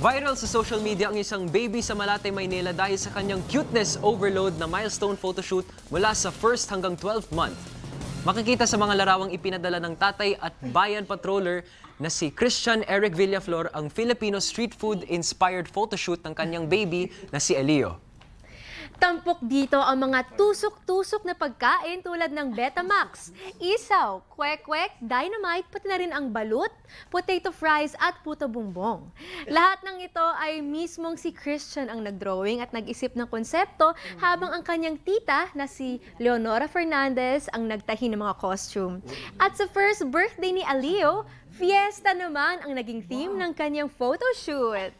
Viral sa social media ang isang baby sa Malate, Maynila dahil sa kanyang cuteness overload na milestone photoshoot mula sa first hanggang 12th month. Makikita sa mga larawang ipinadala ng tatay at bayan patroller na si Christian Eric Villaflor ang Filipino street food inspired photoshoot ng kanyang baby na si Elio. Tampok dito ang mga tusok-tusok na pagkain tulad ng Betamax, isaw, kwek-kwek, dynamite, pati na rin ang balut, potato fries at puto bumbong. Lahat ng ito ay mismong si Christian ang nagdrawing at nag-isip ng konsepto habang ang kanyang tita na si Leonora Fernandez ang nagtahi ng mga costume. At sa first birthday ni Alio, fiesta naman ang naging theme ng kanyang photoshoot.